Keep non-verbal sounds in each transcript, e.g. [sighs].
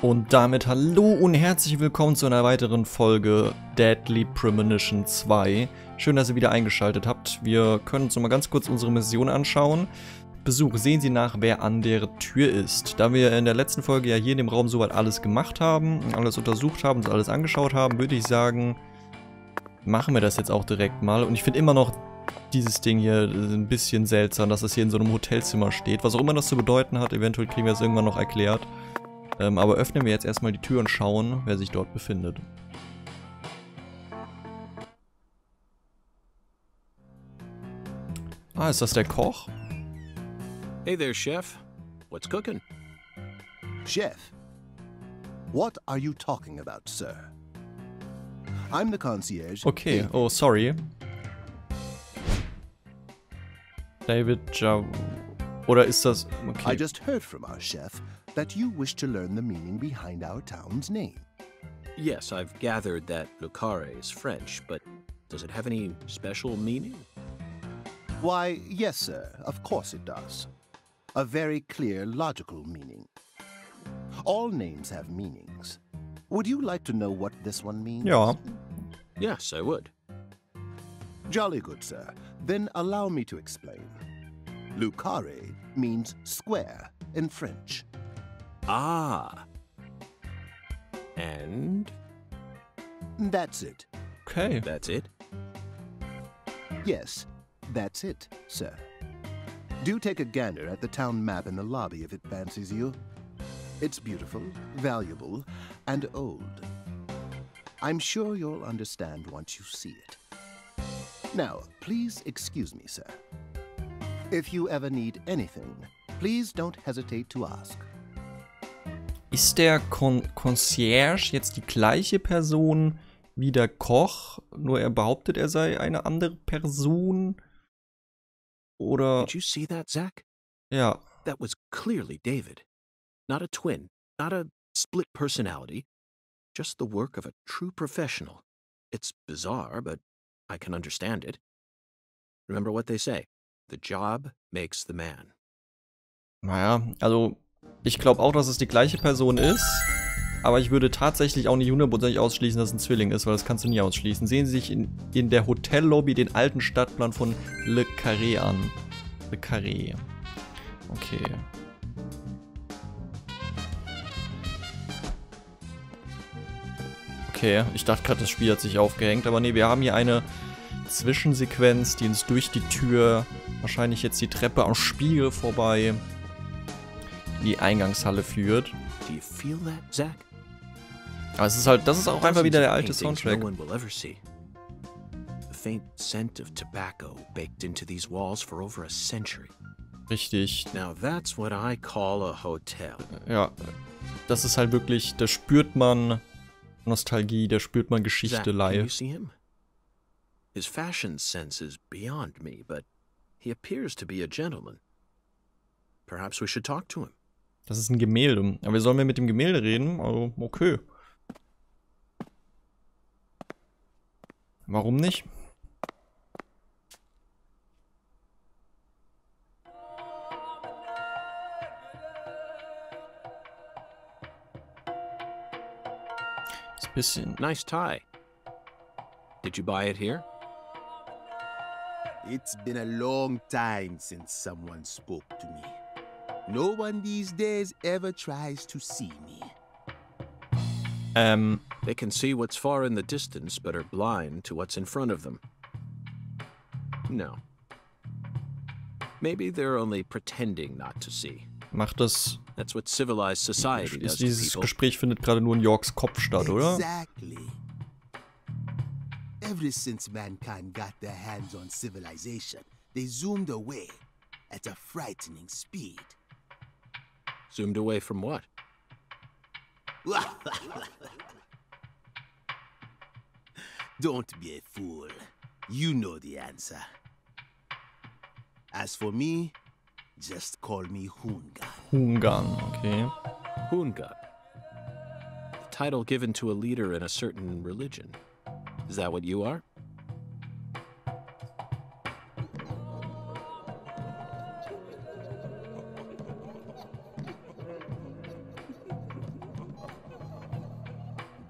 Und damit hallo und herzlich willkommen zu einer weiteren Folge Deadly Premonition 2. Schön, dass ihr wieder eingeschaltet habt. Wir können uns nochmal ganz kurz unsere Mission anschauen. Besuch, sehen Sie nach, wer an der Tür ist. Da wir in der letzten Folge ja hier in dem Raum soweit alles gemacht haben, alles untersucht haben, uns alles angeschaut haben, würde ich sagen, machen wir das jetzt auch direkt mal. Und ich finde immer noch dieses Ding hier ein bisschen seltsam, dass es hier in so einem Hotelzimmer steht. Was auch immer das zu bedeuten hat, eventuell kriegen wir es irgendwann noch erklärt. Ähm, aber öffnen wir jetzt erstmal die Tür und schauen, wer sich dort befindet. Ah, ist das der Koch? Hey there, Chef. What's cooking? Chef, what are you talking about, sir? I'm the concierge. Okay, oh, sorry. David Ja... Oder ist das... I just heard from our chef that you wish to learn the meaning behind our town's name. Yes, I've gathered that Lucare is French, but does it have any special meaning? Why, yes, sir, of course it does. A very clear, logical meaning. All names have meanings. Would you like to know what this one means? Ja. Yes, I would. Jolly good, sir. Then allow me to explain. Lucare means square in French. Ah. And That's it. Okay. that's it? Yes, that's it, sir. Do take a gander at the town map in the lobby if it fancies you. It's beautiful, valuable, and old. I'm sure you'll understand once you see it. Now, please excuse me, sir. If you ever need anything, please don't hesitate to ask. Ist der Con Concierge jetzt die gleiche Person wie der Koch, nur er behauptet, er sei eine andere Person? Oder... Did you see that, Zach? Ja. That was clearly David. Not a twin, not a split personality, just the work of a true professional. It's bizarre, but I can understand it. Remember what they say the job makes the man. Naja, also ich glaube auch, dass es die gleiche Person ist. Aber ich würde tatsächlich auch nicht hundertprozentig ausschließen, dass es ein Zwilling ist, weil das kannst du nie ausschließen. Sehen Sie sich in, in der Hotellobby den alten Stadtplan von Le Carré an. Le Carré. Okay. Okay, ich dachte gerade, das Spiel hat sich aufgehängt, aber nee, wir haben hier eine Zwischensequenz, die uns durch die Tür, wahrscheinlich jetzt die Treppe am Spiegel vorbei, die Eingangshalle führt. Do you feel that, Zach? Aber es ist halt, das ist auch einfach wieder der alte Soundtrack. No one will ever see. The faint scent of tobacco baked into these walls for over a century. Richtig. Now that's what I call a hotel. Ja. Das ist halt wirklich, da spürt man Nostalgie, da spürt man Geschichte live. His fashion sense is beyond me, but he appears to be a gentleman. Perhaps we should talk to him. Das ist ein Gemälde. Aber sollen wir mit dem Gemälde reden? Also, okay. Warum nicht? Ist ein bisschen. Nice tie. Did you buy it here? It's been a long time since someone spoke to me. No one these days ever tries to see me. Ähm, They can see what's far in the distance, but are blind to what's in front of them. No. Maybe they're only pretending not to see. macht das. That's what civilized society does Ist to dieses people. Gespräch findet gerade nur in Yorks Kopf statt, oder? Exactly. Ever since mankind got their hands on civilization, they zoomed away at a frightening speed. Zoomed away from what? [laughs] Don't be a fool. You know the answer. As for me, just call me Hunga. Hungan, okay. Hunga. The title given to a leader in a certain religion. Is that what you are?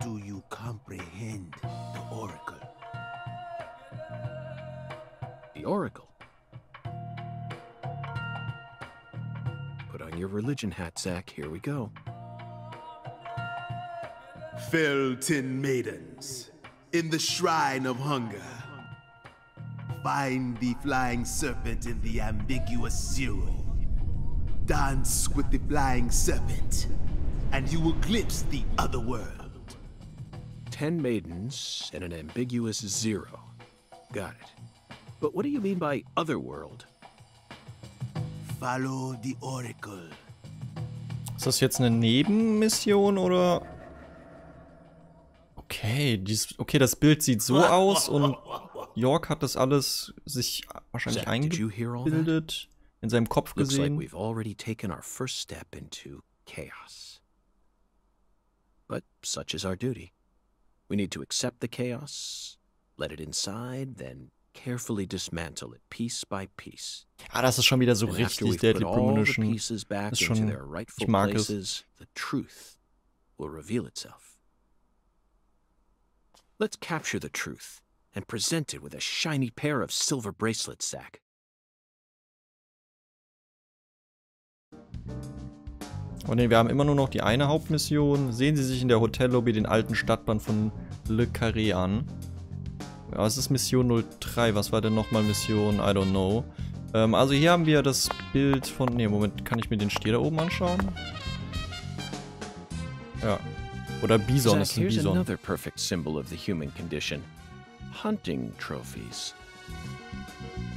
Do you comprehend the oracle? The oracle? Put on your religion hat, Zach. Here we go. Felton Maidens in the shrine of hunger. Find the flying serpent in the ambiguous zero. Dance with the flying serpent, and you will glimpse the other world. Ten maidens and an ambiguous zero. Got it. But what do you mean by other world? Follow the Oracle. Ist das jetzt eine Nebenmission oder... Okay, dies, okay, das Bild sieht so aus und [laughs] York hat das alles sich wahrscheinlich that? eingebildet, in seinem Kopf Looks like gesehen. we've already taken our first step into chaos. But such is our duty. We need to accept the chaos, let it inside, then carefully dismantle it piece by piece. Ah, das ist schon wieder so and richtig Deadly the Premonition. back ist schon- ich mag es. places, the truth will reveal itself. Let's capture the truth and present it with a shiny pair of silver bracelets, Zack. Oh wir haben immer nur noch die eine Hauptmission. Sehen Sie sich in der Hotellobby den alten Stadtbahn von Le Carré an. Ja, es ist Mission 03. Was war denn nochmal Mission? I don't know. Ähm, also hier haben wir das Bild von... Ne, Moment, kann ich mir den Stier da oben anschauen? Ja. Oder Bison, das ist ein here's Bison. another perfect symbol of the human condition hunting trophies.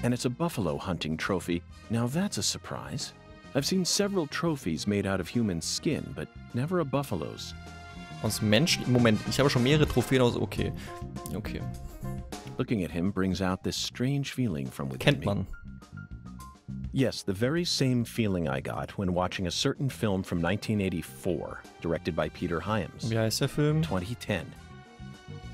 And it's a buffalo hunting trophy. Now that's a surprise. I've seen several trophies made out of human skin, but never a buffalo's. Aus Menschen... Moment, ich habe schon mehrere Trophäen aus... Okay. Okay. Looking at him brings out this strange feeling from within Kennt me. Yes, the very same feeling I got when watching a certain film from 1984, directed by Peter Hyams. Wie heißt der Film? 2010.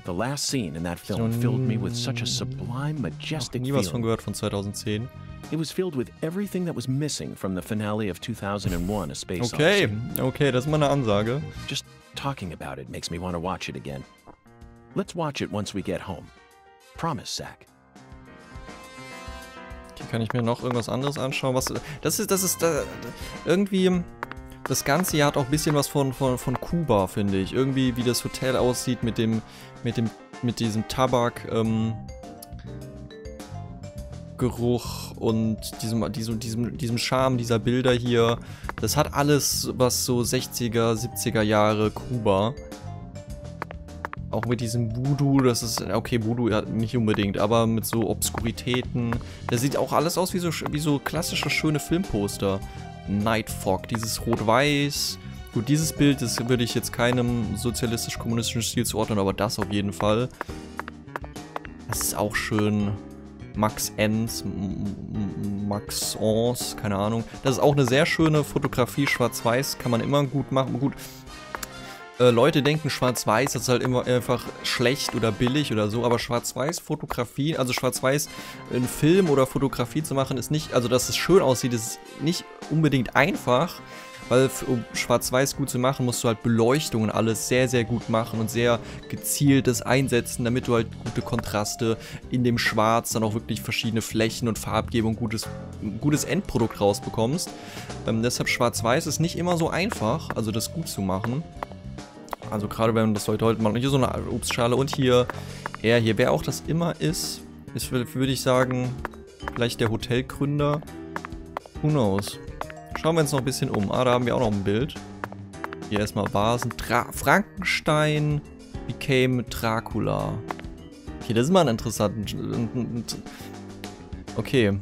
The last scene in that film filled me with such a sublime, majestic nie was von feeling. gehört von 2010. It was filled with everything that was missing from the finale of 2001: A Space [laughs] Okay, Odyssey. okay, das ist mal eine Ansage. Just talking about it makes me want to watch it again. Let's watch it once we get home. Promise, Zach. Kann ich mir noch irgendwas anderes anschauen. Was, das ist, das ist da, irgendwie. Das Ganze hier hat auch ein bisschen was von, von, von Kuba, finde ich. Irgendwie, wie das Hotel aussieht mit dem, mit dem, mit diesem Tabak, ähm, Geruch und diesem, diesem, diesem, diesem Charme dieser Bilder hier. Das hat alles was so 60er, 70er Jahre Kuba. Auch mit diesem Voodoo, das ist, okay, Voodoo ja, nicht unbedingt, aber mit so Obskuritäten. Das sieht auch alles aus wie so, wie so klassische, schöne Filmposter. Night Fog, dieses Rot-Weiß. Gut, dieses Bild, das würde ich jetzt keinem sozialistisch-kommunistischen Stil zuordnen, aber das auf jeden Fall. Das ist auch schön. Max Enz, Max Ons, keine Ahnung. Das ist auch eine sehr schöne Fotografie, schwarz-weiß, kann man immer gut machen. Gut, äh, Leute denken, Schwarz-Weiß ist halt immer einfach schlecht oder billig oder so, aber Schwarz-Weiß-Fotografie, also Schwarz-Weiß in Film oder Fotografie zu machen, ist nicht, also dass es schön aussieht, ist nicht unbedingt einfach, weil um Schwarz-Weiß gut zu machen, musst du halt Beleuchtung und alles sehr, sehr gut machen und sehr gezieltes einsetzen, damit du halt gute Kontraste in dem Schwarz, dann auch wirklich verschiedene Flächen und Farbgebung, gutes, gutes Endprodukt rausbekommst. Ähm, deshalb Schwarz-Weiß ist nicht immer so einfach, also das gut zu machen. Also gerade wenn das heute heute macht. Und Hier so eine Obstschale und hier, er hier, wer auch das immer ist, ist, würde ich sagen, vielleicht der Hotelgründer. Who knows? Schauen wir uns noch ein bisschen um. Ah, da haben wir auch noch ein Bild. Hier erstmal Vasen. Dra Frankenstein became Dracula. Okay, das ist mal ein interessanter... Okay.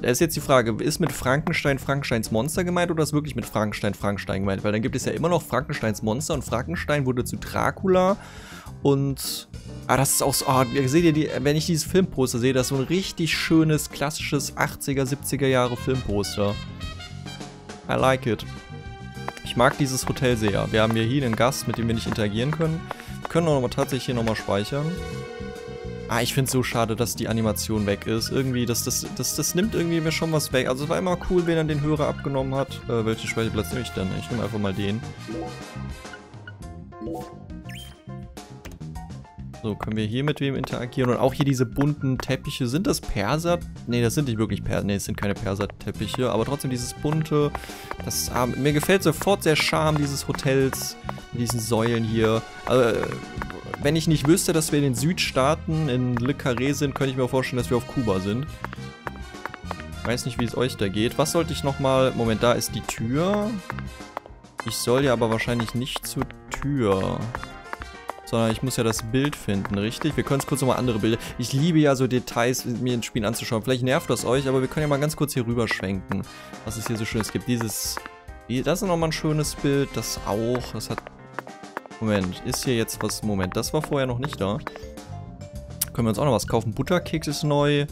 Da ist jetzt die Frage, ist mit Frankenstein Frankensteins Monster gemeint oder ist wirklich mit Frankenstein Frankenstein gemeint? Weil dann gibt es ja immer noch Frankensteins Monster und Frankenstein wurde zu Dracula und... Ah, das ist auch so... Ihr seht ihr, die, wenn ich dieses Filmposter sehe, das ist so ein richtig schönes, klassisches 80er, 70er Jahre Filmposter. I like it. Ich mag dieses Hotel sehr. Wir haben ja hier einen Gast, mit dem wir nicht interagieren können. Wir können auch noch mal tatsächlich hier nochmal speichern. Ah, ich finde es so schade, dass die Animation weg ist. Irgendwie, das, das, das, das nimmt irgendwie mir schon was weg. Also es war immer cool, wenn er den Hörer abgenommen hat. Äh, welchen Speicherplatz nehme ich denn? Ich nehme einfach mal den. So, können wir hier mit wem interagieren? Und auch hier diese bunten Teppiche. Sind das Perser? Ne, das sind nicht wirklich Perser. Ne, es sind keine Perser-Teppiche. Aber trotzdem dieses bunte. Das, ah, mir gefällt sofort der Charme dieses Hotels. Mit diesen Säulen hier. Also, äh, wenn ich nicht wüsste, dass wir in den Südstaaten in Le Carré sind, könnte ich mir vorstellen, dass wir auf Kuba sind. Weiß nicht, wie es euch da geht. Was sollte ich nochmal... Moment, da ist die Tür. Ich soll ja aber wahrscheinlich nicht zur Tür. Sondern ich muss ja das Bild finden, richtig? Wir können uns kurz nochmal andere Bilder... Ich liebe ja so Details, mir in Spielen anzuschauen. Vielleicht nervt das euch, aber wir können ja mal ganz kurz hier rüberschwenken. Was es hier so schön ist. Es gibt dieses... Das ist nochmal ein schönes Bild. Das auch. Das hat... Moment, ist hier jetzt was... Moment, das war vorher noch nicht da. Können wir uns auch noch was kaufen. Butterkeks ist neu.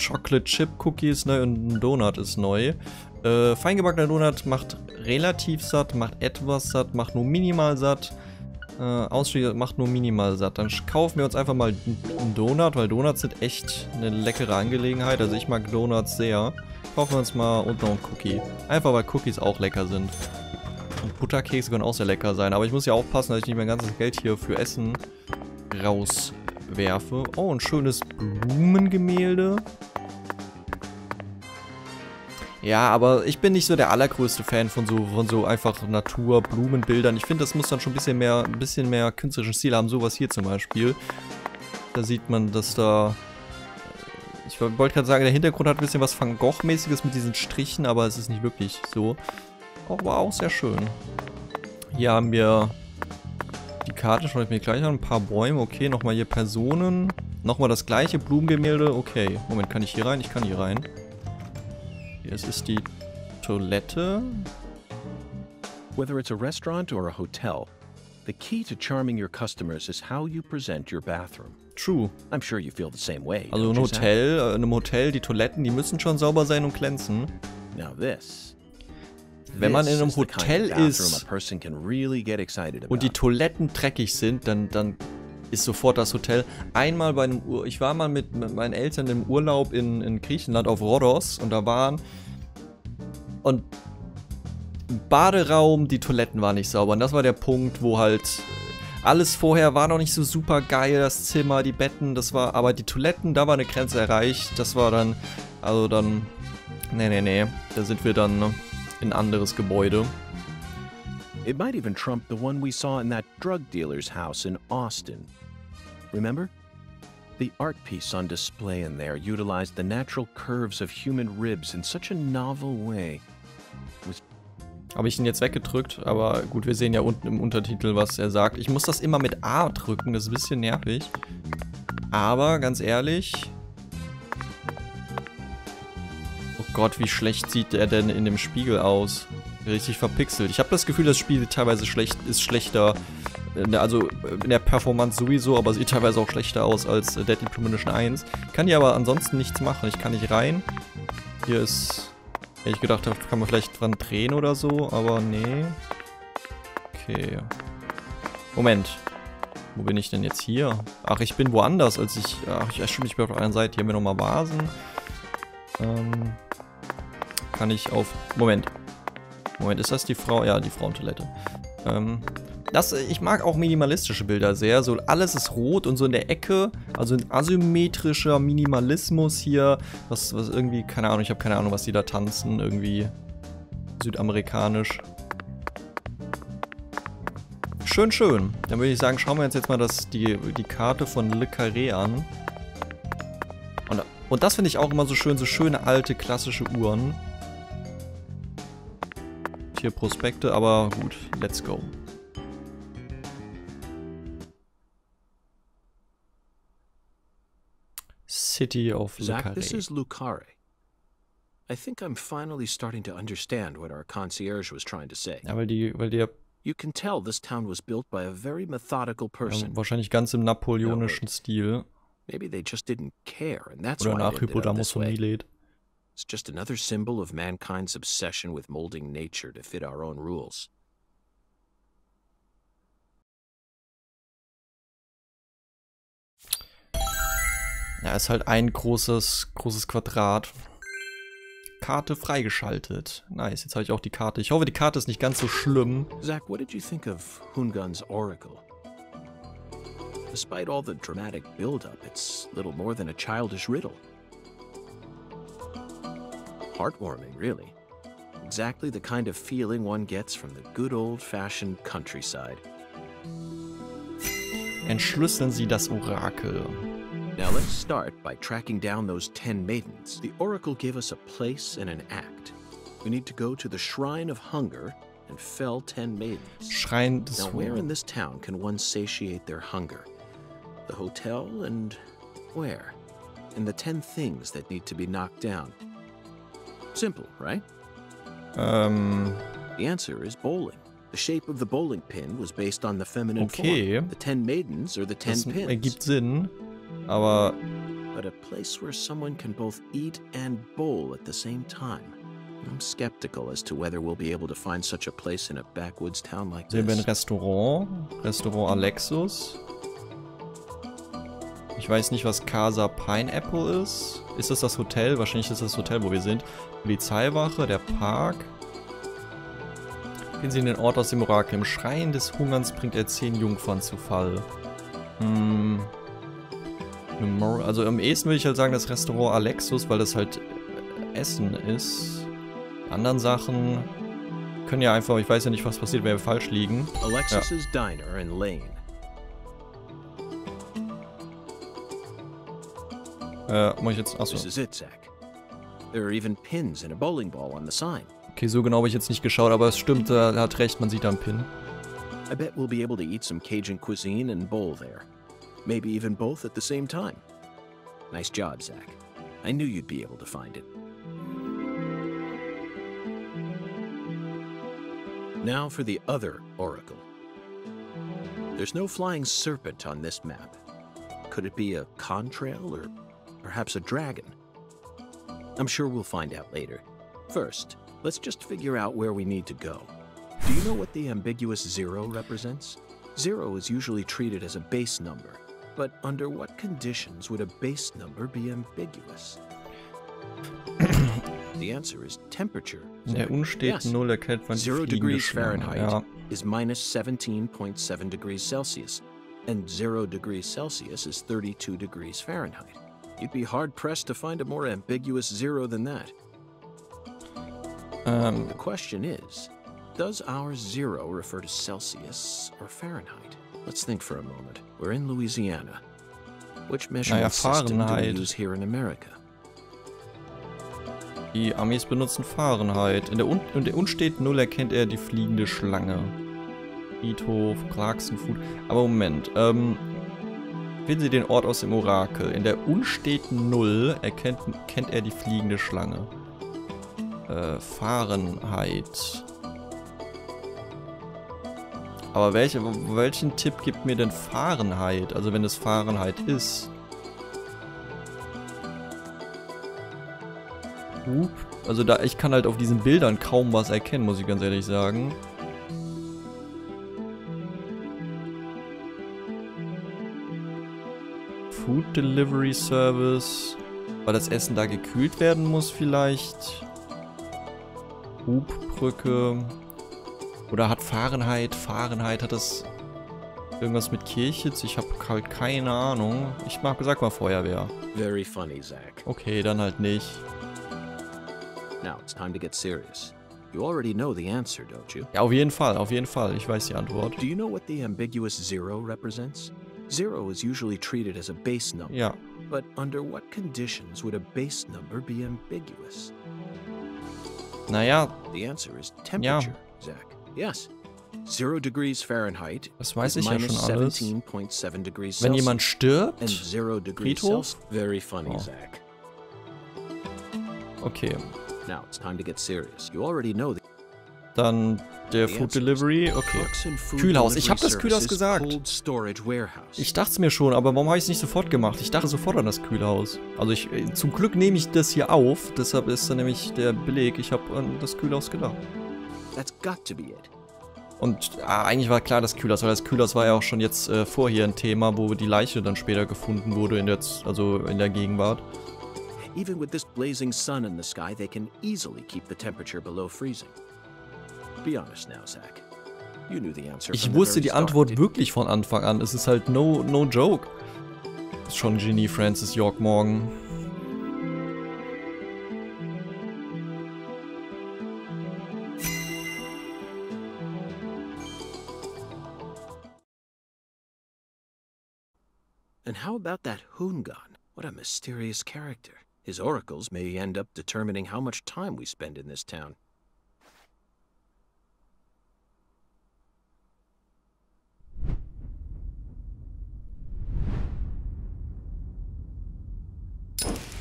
Chocolate Chip Cookie ist neu und ein Donut ist neu. Äh, feingebackener Donut macht relativ satt, macht etwas satt, macht nur minimal satt. Äh, Ausstieg macht nur minimal satt. Dann kaufen wir uns einfach mal einen Donut, weil Donuts sind echt eine leckere Angelegenheit. Also ich mag Donuts sehr. Kaufen wir uns mal und noch einen Cookie. Einfach weil Cookies auch lecker sind. Und Butterkekse können auch sehr lecker sein. Aber ich muss ja aufpassen, dass ich nicht mein ganzes Geld hier für Essen rauswerfe. Oh, ein schönes Blumengemälde. Ja, aber ich bin nicht so der allergrößte Fan von so, von so einfach Natur, Blumenbildern. Ich finde, das muss dann schon ein bisschen mehr, ein bisschen mehr künstlerischen Stil haben. Sowas hier zum Beispiel. Da sieht man, dass da... Ich wollte gerade sagen, der Hintergrund hat ein bisschen was Van Gogh-mäßiges mit diesen Strichen, aber es ist nicht wirklich so. Oh, war auch sehr schön. Hier haben wir die Karte, schaue ich mir gleich an. Ein paar Bäume, okay. Nochmal hier Personen. Nochmal das gleiche Blumengemälde, okay. Moment, kann ich hier rein? Ich kann hier rein. Es ist die Toilette. Whether it's a restaurant or a hotel, the key to charming your customers is how you present your bathroom. True. I'm sure you feel the same way. Also ein? Hotel, äh, in einem Hotel, die Toiletten, die müssen schon sauber sein und glänzen. Now this. Wenn man in einem Hotel ist und die. Toiletten dreckig sind, dann, dann ist sofort das Hotel. Einmal bei einem Ur ich war mal mit, mit meinen Eltern im Urlaub in, in Griechenland auf Rhodos und da waren und Baderaum, die Toiletten waren nicht sauber. Und das war der Punkt, wo halt äh, alles vorher war noch nicht so super geil, das Zimmer, die Betten, das war, aber die Toiletten, da war eine Grenze erreicht. Das war dann, also dann, nee, nee, nee, da sind wir dann ne, in ein anderes Gebäude. It might even trump the one we saw in that drug dealer's house in Austin. Remember? The art piece on display in there utilized the natural curves of human ribs in such a novel way. Habe ich ihn jetzt weggedrückt, aber gut, wir sehen ja unten im Untertitel, was er sagt. Ich muss das immer mit A drücken, das ist ein bisschen nervig. Aber, ganz ehrlich... Oh Gott, wie schlecht sieht er denn in dem Spiegel aus? Richtig verpixelt. Ich habe das Gefühl, das Spiel teilweise schlecht, ist schlechter... in der- Also in der Performance sowieso, aber sieht teilweise auch schlechter aus als äh, Deadly Premonition 1. Kann hier aber ansonsten nichts machen. Ich kann nicht rein. Hier ist... Hätte ich gedacht, da kann man vielleicht dran drehen oder so, aber nee. Okay. Moment. Wo bin ich denn jetzt hier? Ach, ich bin woanders, als ich... Ach, ich, stimmt, ich bin auf der anderen Seite. Hier haben wir nochmal Vasen. Ähm, kann ich auf... Moment. Moment, ist das die Frau? Ja, die Frauentoilette. Ähm, das, ich mag auch minimalistische Bilder sehr. So alles ist rot und so in der Ecke. Also ein asymmetrischer Minimalismus hier. Was, was irgendwie, keine Ahnung, ich habe keine Ahnung, was die da tanzen. Irgendwie südamerikanisch. Schön, schön. Dann würde ich sagen, schauen wir uns jetzt mal das, die, die Karte von Le Carré an. Und, und das finde ich auch immer so schön, so schöne alte klassische Uhren. Hier Prospekte, aber gut, let's go. City of Zach, this is Lucare. I think I'm finally starting to understand what our concierge was trying to say. Ja, weil die, weil ja You can tell this town was built by a very methodical person. wahrscheinlich ganz im napoleonischen Stil Maybe they just didn't care, and that's oder nach Hypodamus von. Milet. It's just another symbol of mankind's obsession with molding nature to fit our own rules. Ja, ist halt ein großes, großes Quadrat. Karte freigeschaltet. Nice, jetzt habe ich auch die Karte. Ich hoffe, die Karte ist nicht ganz so schlimm. Zach, what did you think of Hungun's oracle? Despite all the dramatic buildup, it's little more than a childish riddle. Heartwarming, really. Exactly the kind of feeling one gets from the good old fashioned countryside. Entschlüsseln Sie das Orakel. Now let's start by tracking down those ten maidens. The oracle gave us a place and an act. We need to go to the Shrine of Hunger and fell ten maidens. Schrein des Now, where in this town can one satiate their hunger? The hotel and where? And the ten things that need to be knocked down. Simple, right? Ähm, The answer is bowling. The shape of the bowling pin was based on the feminine Okay. form. The ten maidens are the ten das pins. ergibt Sinn. Aber But a place where someone can both eat and bowl at the same time. I'm skeptical as to whether we'll be able to find such a place in a backwoods town like sehen wir ein this. Restaurant. Restaurant Alexus. Ich weiß nicht, was Casa Pineapple ist. Ist das das Hotel? Wahrscheinlich ist das das Hotel, wo wir sind. Polizeiwache, der Park. Gehen Sie in den Ort aus dem Orakel. Im Schrein des Hungerns bringt er zehn Jungfern zu Fall. Hm. Also am ehesten würde ich halt sagen das Restaurant Alexus, weil das halt äh, Essen ist. Anderen Sachen können ja einfach, ich weiß ja nicht, was passiert, wenn wir falsch liegen. Alexis's Diner in Lane. Äh, muss ich jetzt. Achso. This is it, Zach. There are even pins and a bowling ball on the sign. Okay, so genau habe ich jetzt nicht geschaut, aber es stimmt, er hat recht, man sieht da einen Pin. I bet we'll be able to eat some Cajun cuisine and bowl there. Maybe even both at the same time. Nice job, Zach. I knew you'd be able to find it. Now for the other oracle. There's no flying serpent on this map. Could it be a contrail or perhaps a dragon? I'm sure we'll find out later. First, let's just figure out where we need to go. Do you know what the ambiguous zero represents? Zero is usually treated as a base number, but under what conditions would a base number be ambiguous? [coughs] the answer is temperature. In der Zach. Yes. Null erkennt man Zero degrees Fahrenheit Ja. is minus 17.7 degrees Celsius, and zero degrees Celsius is 32 degrees Fahrenheit. You'd be hard pressed to find a more ambiguous zero than that. Ähm, The question is Does our zero refer to Celsius or Fahrenheit? Let's think for a moment. We're in Louisiana. Which measurement system do we use here in America? die Amis benutzen Fahrenheit. In der, un in der unsteten Null erkennt er die fliegende Schlange. Friedhof, Clarkson Food. Aber Moment, ähm. Finden Sie den Ort aus dem Orakel. In der unsteten Null erkennt kennt er die fliegende Schlange. Äh, Fahrenheit. Aber welche, welchen Tipp gibt mir denn Fahrenheit? Also wenn es Fahrenheit ist. Also da, ich kann halt auf diesen Bildern kaum was erkennen, muss ich ganz ehrlich sagen. Food Delivery Service. Weil das Essen da gekühlt werden muss vielleicht. Hubbrücke. Oder hat Fahrenheit, Fahrenheit, hat das irgendwas mit Kirche? Ich habe halt keine Ahnung. Ich mag, sag mal Feuerwehr. Very funny, Zach. Okay, dann halt nicht. Now it's time to get serious. You already know the answer, don't you? Ja, auf jeden Fall, auf jeden Fall. Ich weiß die Antwort. Do you know what the ambiguous zero represents? Zero is usually treated as a base number, Ja, but under what conditions would a base number be ambiguous? naja, The answer is temperature, Zach. Yes. Zero degrees Fahrenheit das weiß ich ja schon alles. 17.7 degrees Wenn Celsius. jemand stirbt, and zero degrees Friedhof? Celsius. Very funny, Oh. Zach. okay. Now it's time to get serious. You already know the Dann der Food Delivery, okay. Kühlhaus. Ich Delivery hab das Kühlhaus gesagt. Ich dachte es mir schon, aber warum habe ich es nicht sofort gemacht? Ich dachte sofort an das Kühlhaus. Also ich, äh, zum Glück nehme ich das hier auf, deshalb ist da nämlich der Beleg. Ich habe an das Kühlhaus gedacht. That's got to be it. Und ah, eigentlich war klar das Kühlhaus, weil das Kühlhaus war ja auch schon jetzt äh, vorher ein Thema, wo die Leiche dann später gefunden wurde, in der, also in der Gegenwart. Even with this blazing sun in the sky, they can easily keep the temperature below freezing. Be honest now, Zach. You knew the answer Ich from the wusste die Antwort wirklich von Anfang an. Es ist halt no, no joke. Ist schon Genie Francis York morgen. And how about that Hoongan? What a mysterious character. His oracles may end up determining how much time we spend in this town.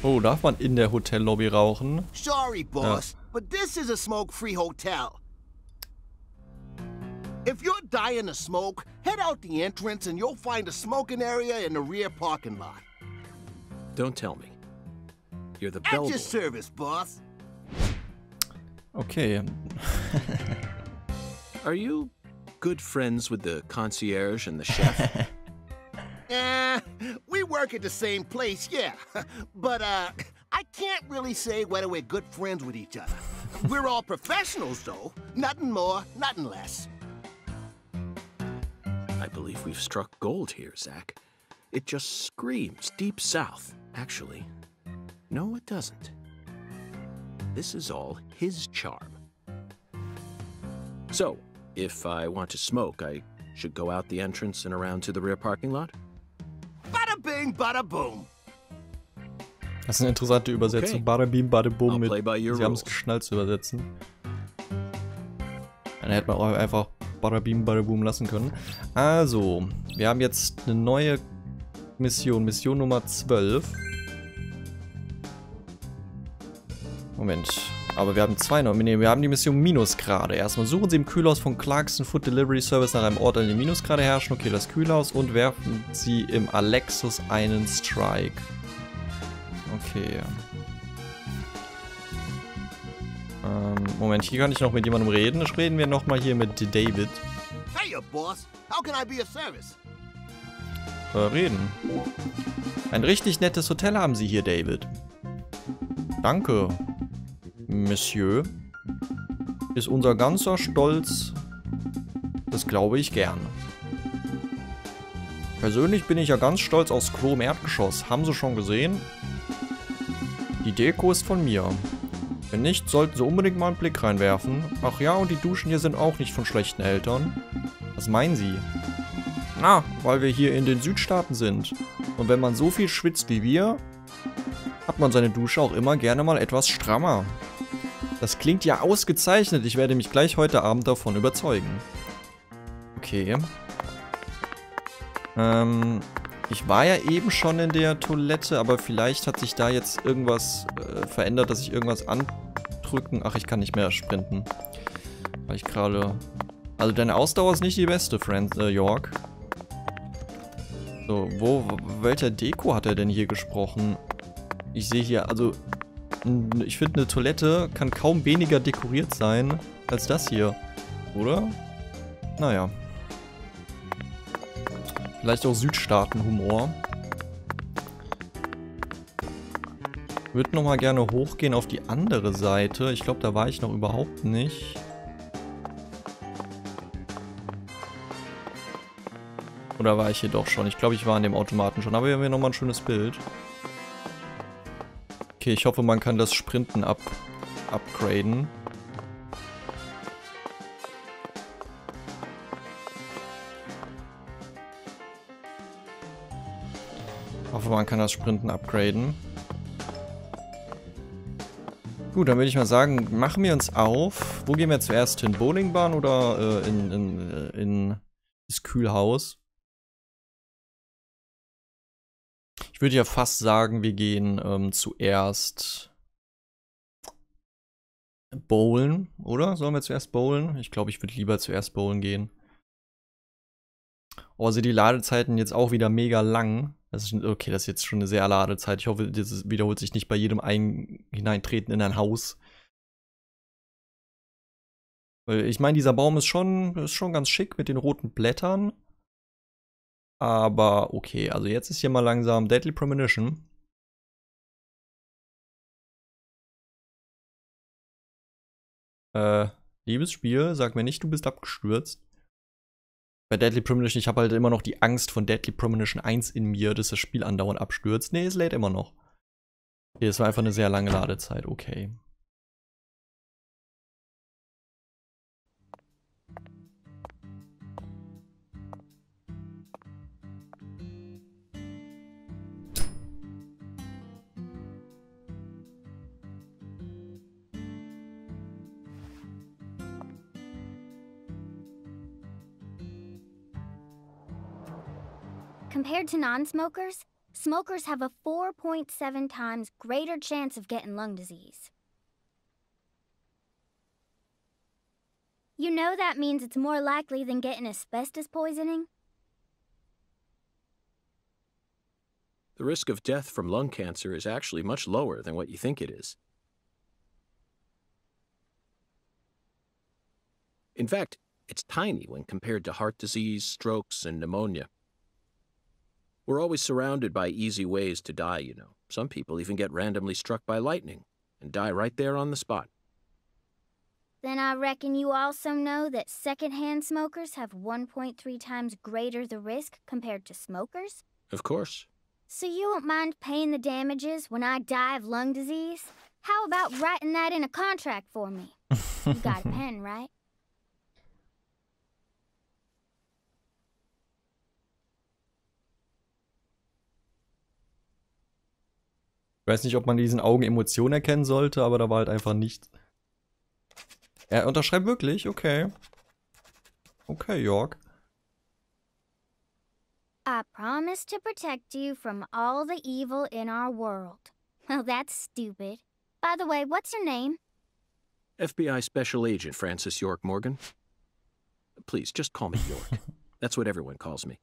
Oh, darf man in der Hotellobby rauchen? Sorry, boss, but this is a smoke-free hotel. If you're dying to smoke, head out the entrance and you'll find a smoking area in the rear parking lot. Don't tell me. You're the At your service, boss. Okay. Are you good friends with the concierge and the chef? [laughs] Eh, we work at the same place, yeah. [laughs] But, uh, I can't really say whether we're good friends with each other. We're all professionals, though. Nothing more, nothing less. I believe we've struck gold here, Zach. It just screams deep south, actually. No, it doesn't. This is all his charm. So, if I want to smoke, I should go out the entrance and around to the rear parking lot? Bing, bada boom. Das ist eine interessante Übersetzung. Okay. Bada bim, bada I'll mit. Sie haben es geschnallt zu übersetzen. Dann hätte man auch einfach bada bim, bada boom lassen können. Also, wir haben jetzt eine neue Mission. Mission Nummer 12. Moment. Aber wir haben zwei noch. Nee, wir haben die Mission Minusgrade. Erstmal suchen Sie im Kühlhaus von Clarkson Food Delivery Service nach einem Ort, an dem Minusgrade herrschen. Okay, das Kühlhaus. Und werfen Sie im Alexus einen Strike. Okay. Ähm, Moment, hier kann ich noch mit jemandem reden. Reden wir nochmal hier mit David. Hey, boss. How can I be of service? Äh, reden. Ein richtig nettes Hotel haben Sie hier, David. Danke, Monsieur. Ist unser ganzer Stolz. Das glaube ich gern. Persönlich bin ich ja ganz stolz aufs Klo im Erdgeschoss. Haben Sie schon gesehen? Die Deko ist von mir. Wenn nicht, sollten Sie unbedingt mal einen Blick reinwerfen. Ach ja, und die Duschen hier sind auch nicht von schlechten Eltern. Was meinen Sie? Na, weil wir hier in den Südstaaten sind. Und wenn man so viel schwitzt wie wir, hat man seine Dusche auch immer gerne mal etwas strammer. Das klingt ja ausgezeichnet. Ich werde mich gleich heute Abend davon überzeugen. Okay. Ähm, ich war ja eben schon in der Toilette, aber vielleicht hat sich da jetzt irgendwas äh, verändert, dass ich irgendwas andrücken... Ach, ich kann nicht mehr sprinten. Weil ich gerade... Also deine Ausdauer ist nicht die beste, Friend äh, York. So, wo, welcher Deko hat er denn hier gesprochen? Ich sehe hier, also, ich finde, eine Toilette kann kaum weniger dekoriert sein als das hier, oder? Naja. Vielleicht auch Südstaaten-Humor. Würde nochmal gerne hochgehen auf die andere Seite. Ich glaube, da war ich noch überhaupt nicht. Oder war ich hier doch schon? Ich glaube, ich war an dem Automaten schon. Aber hier haben wir nochmal ein schönes Bild. Okay, ich hoffe, man kann das Sprinten up upgraden. Ich hoffe, man kann das Sprinten upgraden. Gut, dann würde ich mal sagen, machen wir uns auf. Wo gehen wir zuerst hin? Bowlingbahn oder äh, in, in, äh, in das Kühlhaus? Ich würde ja fast sagen, wir gehen ähm, zuerst bowlen, oder? Sollen wir zuerst bowlen? Ich glaube, ich würde lieber zuerst bowlen gehen. Oh, sind die Ladezeiten jetzt auch wieder mega lang? Das ist, okay, das ist jetzt schon eine sehr Ladezeit. Ich hoffe, das wiederholt sich nicht bei jedem ein Hineintreten in ein Haus. Ich meine, dieser Baum ist schon, ist schon ganz schick mit den roten Blättern. Aber okay, also jetzt ist hier mal langsam Deadly Premonition. Äh, liebes Spiel, sag mir nicht, du bist abgestürzt. Bei Deadly Premonition, ich habe halt immer noch die Angst von Deadly Premonition 1 in mir, dass das Spiel andauernd abstürzt. Nee, es lädt immer noch. Okay, es war einfach eine sehr lange Ladezeit, okay. Compared to non-smokers, smokers have a 4.7 times greater chance of getting lung disease. You know that means it's more likely than getting asbestos poisoning? The risk of death from lung cancer is actually much lower than what you think it is. In fact, it's tiny when compared to heart disease, strokes, and pneumonia. We're always surrounded by easy ways to die, you know. Some people even get randomly struck by lightning and die right there on the spot. Then I reckon you also know that secondhand smokers have 1.3 times greater the risk compared to smokers? Of course. So you won't mind paying the damages when I die of lung disease? How about writing that in a contract for me? you got a [laughs] pen, right? Ich weiß nicht, ob man in diesen Augen Emotionen erkennen sollte, aber da war halt einfach nichts. Er unterschreibt wirklich? Okay. Okay, York. I promise to protect you from all the evil in our world. [laughs] Well, that's stupid. By the way, what's your name? FBI Special Agent Francis York Morgan. Please, just call me York. [laughs] That's what everyone calls me.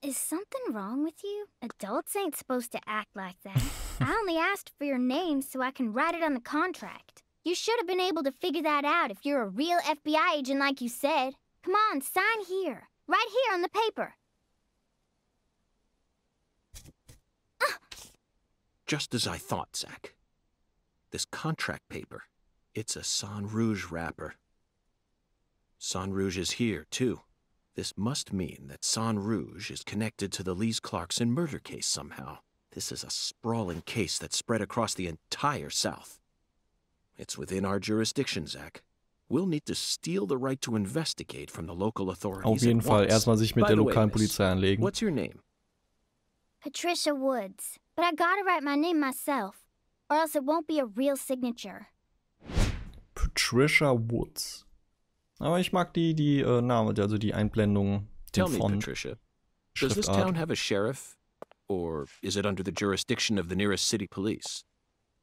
Is something wrong with you? Adults ain't supposed to act like that. I [laughs] only asked for your name so I can write it on the contract. You should have been able to figure that out if you're a real FBI agent like you said. Come on, sign here. Right here on the paper. Just as I thought, Zach. This contract paper, it's a San Rouge wrapper. San Rouge is here, too. This must mean that San Rouge is connected to the Lees Clarkson murder case somehow. This is a sprawling case that spread across the entire South. It's within our jurisdiction, Zach. We'll need to steal the right to investigate from the local authorities. Auf jeden at Fall once. erstmal sich mit By der the way, lokalen miss, Polizei anlegen. What's your name? Patricia Woods. But I gotta write my name myself, or else it won't be a real signature. Patricia Woods. Aber ich mag die, die äh, Name, also die Einblendung, Tell me, Font, Patricia. Does this town have a sheriff? Or is it under the jurisdiction of the nearest city police?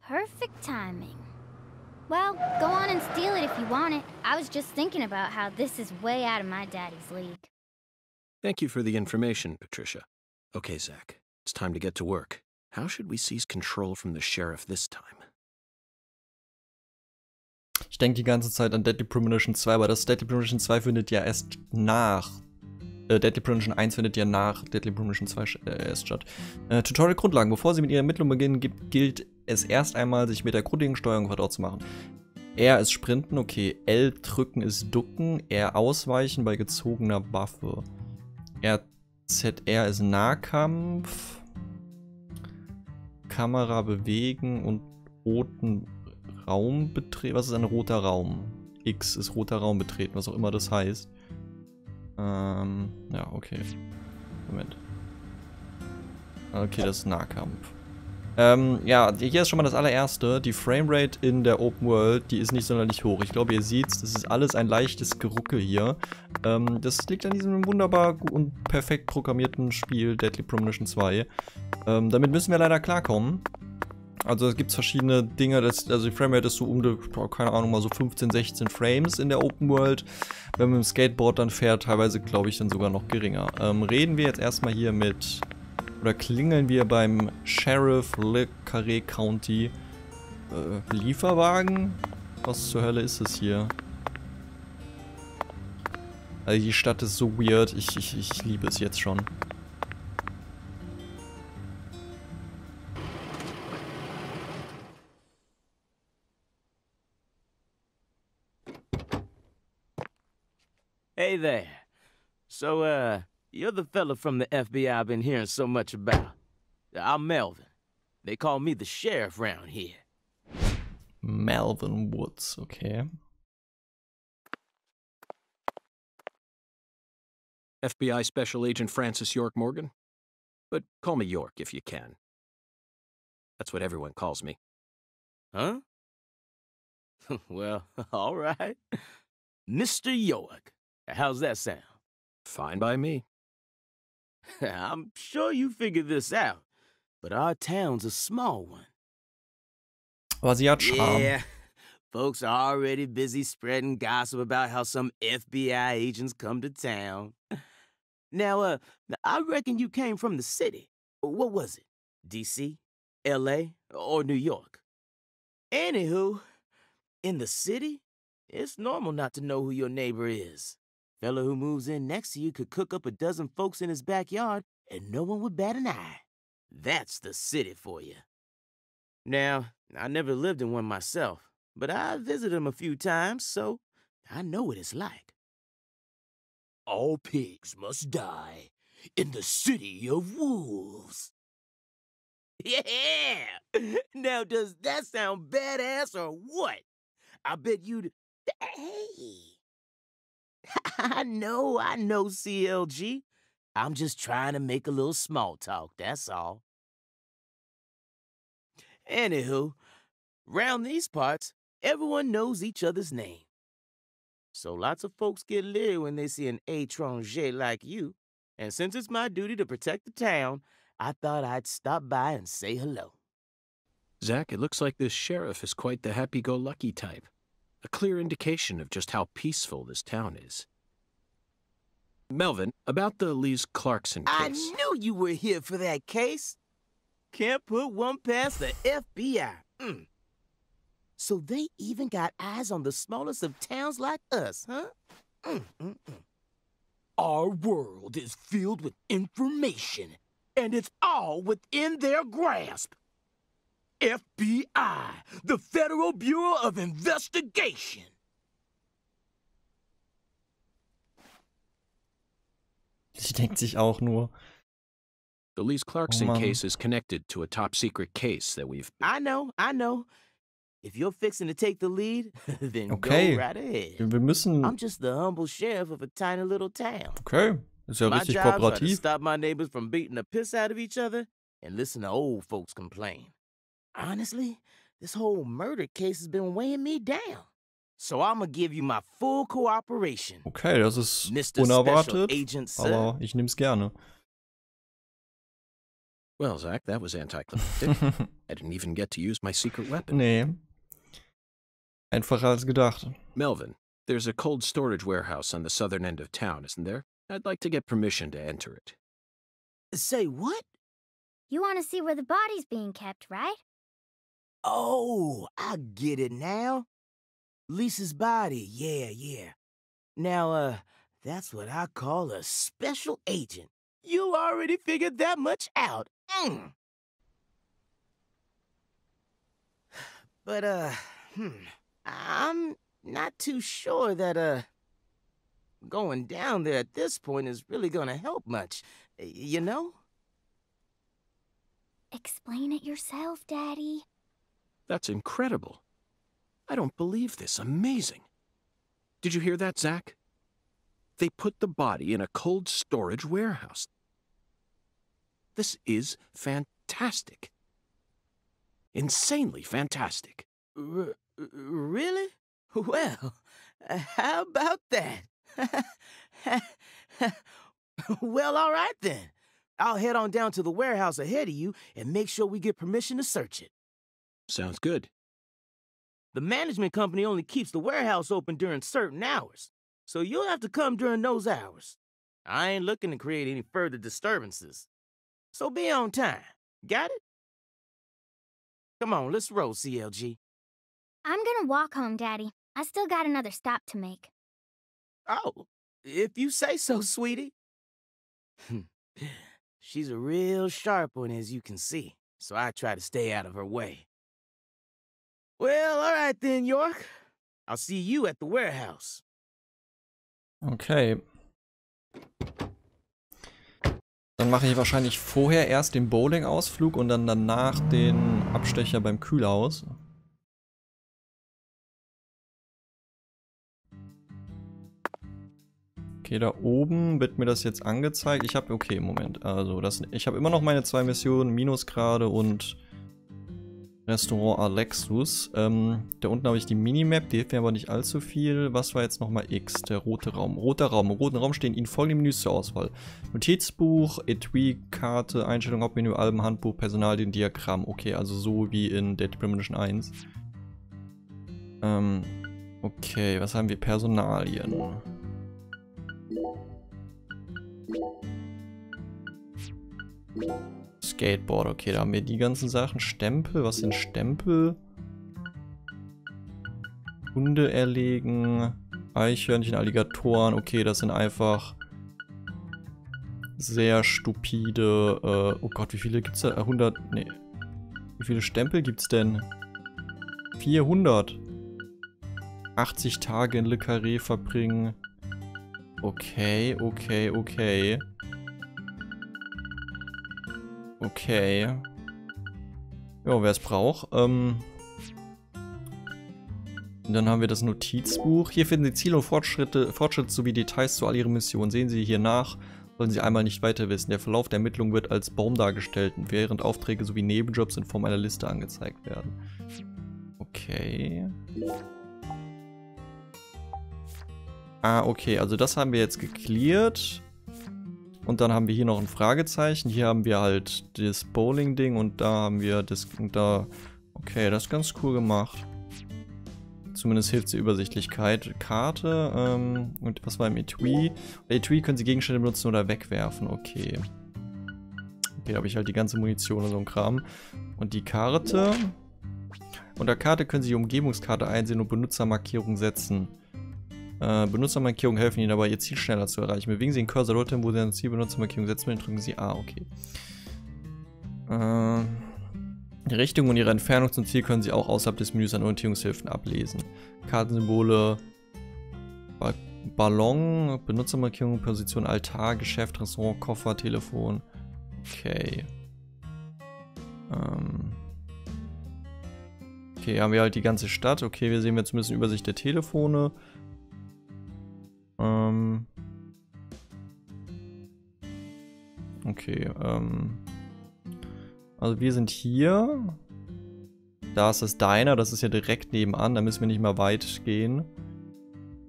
Perfect timing. Well, go on and steal it if you want it. I was just thinking about how this is way out of my daddy's league. Thank you for the information, Patricia. Okay, Zach, it's time to get to work. How should we seize control from the sheriff this time? Ich denke die ganze Zeit an Deadly Premonition 2, aber das Deadly Premonition 2 findet ja erst nach. Äh, Deadly Premonition 1 findet ja nach Deadly Premonition 2 sch- äh, erst statt. Äh, Tutorial-Grundlagen. Bevor Sie mit Ihrer Ermittlung beginnen, gibt, gilt es erst einmal, sich mit der grundlegenden Steuerung vertraut zu machen. R ist Sprinten, okay. L drücken ist Ducken. R ausweichen bei gezogener Waffe. RZR ist Nahkampf. Kamera bewegen und roten Raum betreten. Was ist ein roter Raum? X ist roter Raum betreten, was auch immer das heißt. Ähm, ja, okay. Moment. Okay, das ist Nahkampf. Ähm, ja, hier ist schon mal das allererste. Die Framerate in der Open World, die ist nicht sonderlich hoch. Ich glaube, ihr seht das ist alles ein leichtes Geruckel hier. Ähm, das liegt an diesem wunderbar und perfekt programmierten Spiel Deadly Premonition 2. Ähm, damit müssen wir leider klarkommen. Also es gibt verschiedene Dinge, das, also die Framerate ist so um, die, keine Ahnung, mal so 15, 16 Frames in der Open World. Wenn man mit dem Skateboard dann fährt, teilweise glaube ich dann sogar noch geringer. Ähm, reden wir jetzt erstmal hier mit, oder klingeln wir beim Sheriff Le Carré County äh, Lieferwagen? Was zur Hölle ist das hier? Also die Stadt ist so weird, ich, ich, ich liebe es jetzt schon. Hey there. So, uh, you're the fella from the FBI I've been hearing so much about. I'm Melvin. They call me the sheriff round here. Melvin Woods, okay. FBI Special Agent Francis York Morgan. But call me York if you can. That's what everyone calls me. Huh? [laughs] well, [laughs] all right. Mr. York. How's that sound? Fine by me. [laughs] I'm sure you figured this out, but our town's a small one. Was hat Charme. Yeah. [laughs] Folks are already busy spreading gossip about how some FBI agents come to town. [laughs] Now, uh, I reckon you came from the city. What was it? DC, LA, or New York? Anywho, in the city, it's normal not to know who your neighbor is. Fella who moves in next to you could cook up a dozen folks in his backyard and no one would bat an eye. That's the city for you. Now, I never lived in one myself, but I visited them a few times, so I know what it's like. All pigs must die in the city of wolves. [laughs] Yeah! Now, does that sound badass or what? I bet you'd. Hey! [laughs] I know, I know, CLG. I'm just trying to make a little small talk, that's all. Anywho, round these parts, everyone knows each other's name. So lots of folks get leery when they see an étranger like you. And since it's my duty to protect the town, I thought I'd stop by and say hello. Zack, it looks like this sheriff is quite the happy-go-lucky type. A clear indication of just how peaceful this town is. Melvin, about the Lise Clarkson case. I knew you were here for that case. Can't put one past the FBI. Mm. So they even got eyes on the smallest of towns like us, huh? Mm, mm, mm. Our world is filled with information, and it's all within their grasp. FBI, the Federal Bureau of Investigation. Sie denkt sich auch nur. The Lise Clarkson oh Mann. case is connected to a top-secret case that we've... I know, I know. If you're fixing to take the lead, [laughs] then Okay. go right ahead. Wir müssen. I'm just the humble sheriff of a tiny little town. Okay, ist ja My richtig job's are to stop my neighbors from beating the piss out of each other and listen to old folks complain. Honestly, this whole murder case has been weighing me down. So I'm gonna give you my full cooperation, Okay, das ist Mr. Unerwartet, Agent aber ich nehme es gerne. Well, Zach, that was anticlimactic. [laughs] I didn't even get to use my secret weapon. nee. Einfacher als gedacht. Melvin, there's a cold storage warehouse on the southern end of town, isn't there? I'd like to get permission to enter it. Say what? You want to see where the body's being kept, right? Oh, I get it now. Lisa's body, yeah, yeah. Now, uh, that's what I call a special agent. You already figured that much out. Mm. [sighs] But, uh, hmm, I'm not too sure that, uh, going down there at this point is really gonna help much. You know? Explain it yourself, Daddy. That's incredible. I don't believe this. Amazing. Did you hear that, Zach? They put the body in a cold storage warehouse. This is fantastic. Insanely fantastic. R- really? Well, how about that? [laughs] well, all right then. I'll head on down to the warehouse ahead of you and make sure we get permission to search it. Sounds good. The management company only keeps the warehouse open during certain hours, so you'll have to come during those hours. I ain't looking to create any further disturbances. So be on time. Got it? Come on, let's roll, CLG. I'm gonna walk home, Daddy. I still got another stop to make. Oh, if you say so, sweetie. [laughs] She's a real sharp one, as you can see, so I try to stay out of her way. Well, all right then, York. I'll see you at the warehouse. Okay. Dann mache ich wahrscheinlich vorher erst den Bowling-Ausflug und dann danach den Abstecher beim Kühlhaus. Okay, da oben wird mir das jetzt angezeigt. Ich habe, okay, Moment. Also, das, ich habe immer noch meine zwei Missionen, Minusgrade und Restaurant Alexus. Ähm, da unten habe ich die Minimap, die hilft mir aber nicht allzu viel. Was war jetzt nochmal X? Der rote Raum. Roter Raum. Im roten Raum stehen Ihnen folgende Menüs zur Auswahl. Notizbuch, Etui, Karte, Einstellung, Hauptmenü, Alben, Handbuch, Personalien, Diagramm. Okay, also so wie in Dead Premonition 1. Ähm, okay, was haben wir? Personalien. Skateboard, okay, da haben wir die ganzen Sachen. Stempel, was sind Stempel? Hunde erlegen, Eichhörnchen, Alligatoren, okay, das sind einfach sehr stupide, äh, oh Gott, wie viele gibt's da? 100, nee. Wie viele Stempel gibt's denn? 400. 80 Tage in Le Carré verbringen. Okay, okay, okay. Okay. Ja, wer es braucht. Ähm dann haben wir das Notizbuch. Hier finden Sie Ziele und Fortschritte, Fortschritte sowie Details zu all Ihren Missionen. Sehen Sie hier nach, sollen Sie einmal nicht weiter wissen. Der Verlauf der Ermittlung wird als Baum dargestellt, während Aufträge sowie Nebenjobs in Form einer Liste angezeigt werden. Okay. Ah, okay, also das haben wir jetzt geklärt. Und dann haben wir hier noch ein Fragezeichen. Hier haben wir halt das Bowling-Ding und da haben wir das... Da... Okay, das ist ganz cool gemacht. Zumindest hilft die Übersichtlichkeit. Karte, ähm, und was war im Etui? Etui können Sie Gegenstände benutzen oder wegwerfen. Okay. Okay, da habe ich halt die ganze Munition und so ein Kram. Und die Karte. Unter Karte können Sie die Umgebungskarte einsehen und Benutzermarkierung setzen. Äh, Benutzermarkierungen helfen Ihnen dabei, Ihr Ziel schneller zu erreichen. Bewegen Sie den Cursor dorthin, wo Sie eine Zielbenutzermarkierung setzen wollen, drücken Sie A. Okay. Äh, die Richtung und ihre Entfernung zum Ziel können Sie auch außerhalb des Menüs an Orientierungshilfen ablesen. Kartensymbole, ba Ballon, Benutzermarkierung, Position Altar, Geschäft, Restaurant, Koffer, Telefon. Okay. Ähm. Okay, haben wir halt die ganze Stadt. Okay, wir sehen jetzt zumindest eine Übersicht der Telefone. Ähm. Okay, ähm. Also wir sind hier. Da ist das Diner, das ist ja direkt nebenan, da müssen wir nicht mal weit gehen.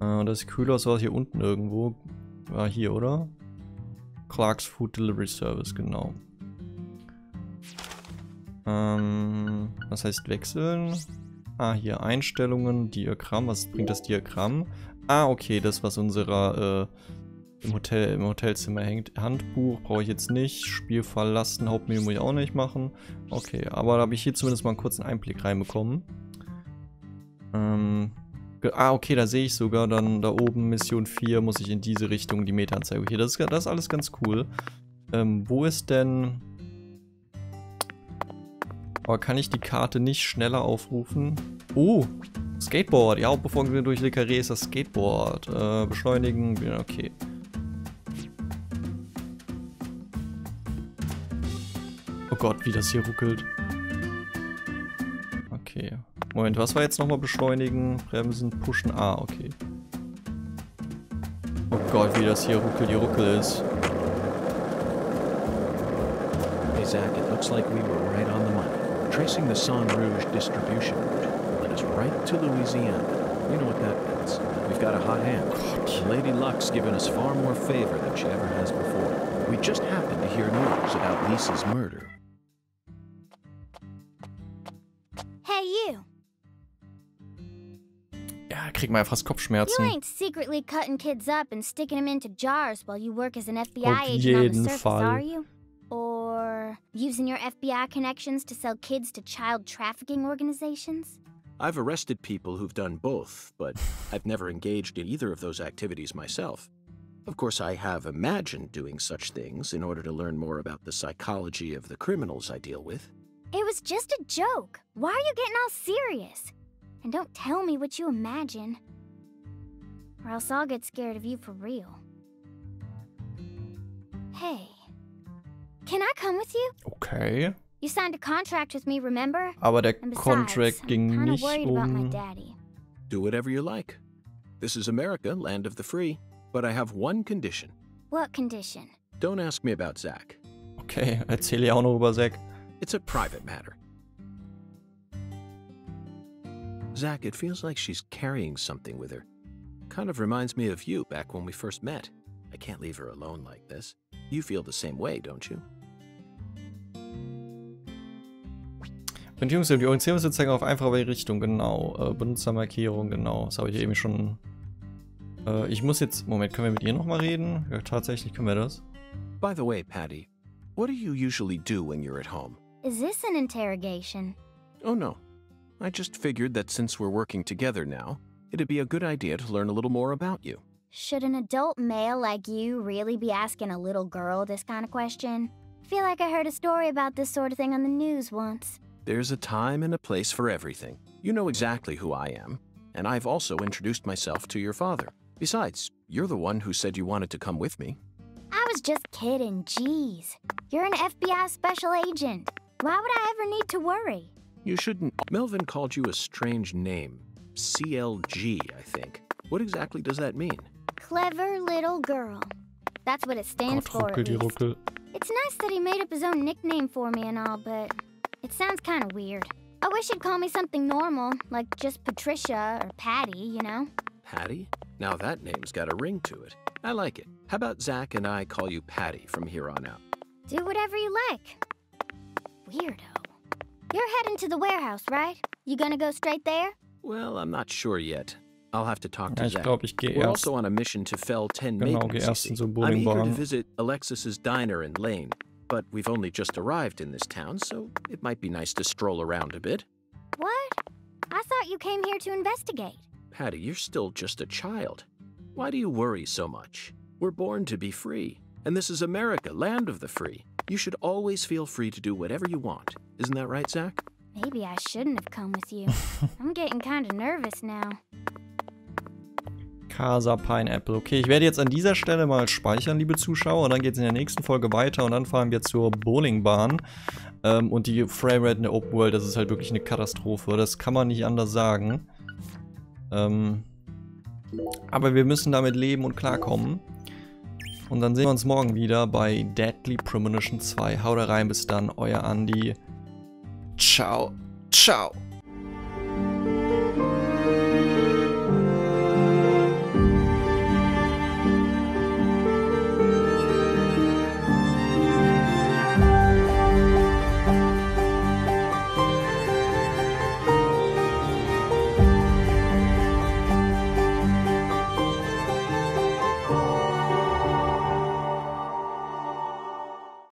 Äh, das Kühlhaus war hier unten irgendwo. War hier, oder? Clark's Food Delivery Service, genau. Ähm, was heißt wechseln? Ah, hier Einstellungen, Diagramm. Was bringt das Diagramm? Ah, okay, das, was unserer äh, im, Hotel, im Hotelzimmer hängt. Handbuch brauche ich jetzt nicht. Spiel verlassen, Hauptmenü muss ich auch nicht machen. Okay, aber da habe ich hier zumindest mal einen kurzen Einblick reinbekommen. Ähm, ah, okay, da sehe ich sogar dann da oben Mission 4 muss ich in diese Richtung die Meteranzeige. Okay, das ist, das ist alles ganz cool. Ähm, wo ist denn... Aber kann ich die Karte nicht schneller aufrufen? Oh, Skateboard. Ja, Hauptbefolgung durch Le Carré ist das Skateboard. Äh, beschleunigen, okay. Oh Gott, wie das hier ruckelt. Okay. Moment, was war jetzt nochmal beschleunigen? Bremsen, pushen. Ah, okay. Oh Gott, wie das hier ruckelt, die Ruckel ist. Hey Zach, it looks like we were right on. Tracing the Sang Rouge distribution route will lead us right to Louisiana. You know what that means. We've got a hot hand. And Lady Luck's given us far more favor than she ever has before. We just happened to hear news about Lisa's murder. Hey, you. Ja, krieg mal fast You ain't secretly cutting kids up and sticking them into jars while you work as an FBI Auf agent on the surface, Fall. are you? Or using your FBI connections to sell kids to child trafficking organizations? I've arrested people who've done both, but I've never engaged in either of those activities myself. Of course, I have imagined doing such things in order to learn more about the psychology of the criminals I deal with. It was just a joke. Why are you getting all serious? And don't tell me what you imagine. Or else I'll get scared of you for real. Hey. Can I come with you? Okay. You signed a contract with me, remember? Aber der And besides, Contract I'm kinda nicht worried about my um... daddy. Do whatever you like. This is America, land of the free. But I have one condition. What condition? Don't ask me about Zach. Okay, [laughs] erzähle ja auch noch über Zack. It's a private matter. Zach, it feels like she's carrying something with her. Kind of reminds me of you back when we first met. I can't leave her alone like this. You feel the same way, don't you? Beziehungsweise die Orientierung zeigen auf einfache Richtung, genau. Äh, Benutzermarkierung, genau. Das habe ich eben schon. Äh, ich muss jetzt. Moment, können wir mit ihr nochmal reden? Ja, tatsächlich können wir das. By the way, Patty, what do you usually do when you're at home? Is this an interrogation? Oh, no. I just figured that since we're working together now, it'd be a good idea to learn a little more about you. Should an adult male like you really be asking a little girl this kind of question? I feel like I heard a story about this sort of thing on the news once. There's a time and a place for everything. You know exactly who I am, and I've also introduced myself to your father. Besides, you're the one who said you wanted to come with me. I was just kidding, jeez. You're an FBI special agent. Why would I ever need to worry? You shouldn't. Melvin called you a strange name. CLG, I think. What exactly does that mean? Clever little girl. That's what it stands for, ruckel at die least. It's nice that he made up his own nickname for me and all, but it sounds kind of weird. I wish you'd call me something normal, like just Patricia or Patty, you know? Patty? Now that name's got a ring to it. I like it. How about Zach and I call you Patty from here on out? Do whatever you like. Weirdo. You're heading to the warehouse, right? You gonna go straight there? Well, I'm not sure yet. I'll have to talk to Ja, ich Zach. glaube, ich gehe We're erst. also on a mission to fell 10 Genau, maidens, geh you erst see. in so I'm eager to visit Alexis's diner in Lane, but we've only just arrived in this town, so it might be nice to stroll around a bit. What? I thought you came here to investigate. Patty, you're still just a child. Why do you worry so much? We're born to be free, and this is America, land of the free. You should always feel free to do whatever you want. Isn't that right, Zach? Maybe I shouldn't have come with you. [laughs] I'm getting kind of nervous now. Casa Pineapple. Okay, ich werde jetzt an dieser Stelle mal speichern, liebe Zuschauer. Und dann geht es in der nächsten Folge weiter und dann fahren wir zur Bowlingbahn. Ähm, und die Framerate in der Open World, das ist halt wirklich eine Katastrophe. Das kann man nicht anders sagen. Ähm, aber wir müssen damit leben und klarkommen. Und dann sehen wir uns morgen wieder bei Deadly Premonition 2. Haut rein, bis dann, euer Andy. Ciao. Ciao.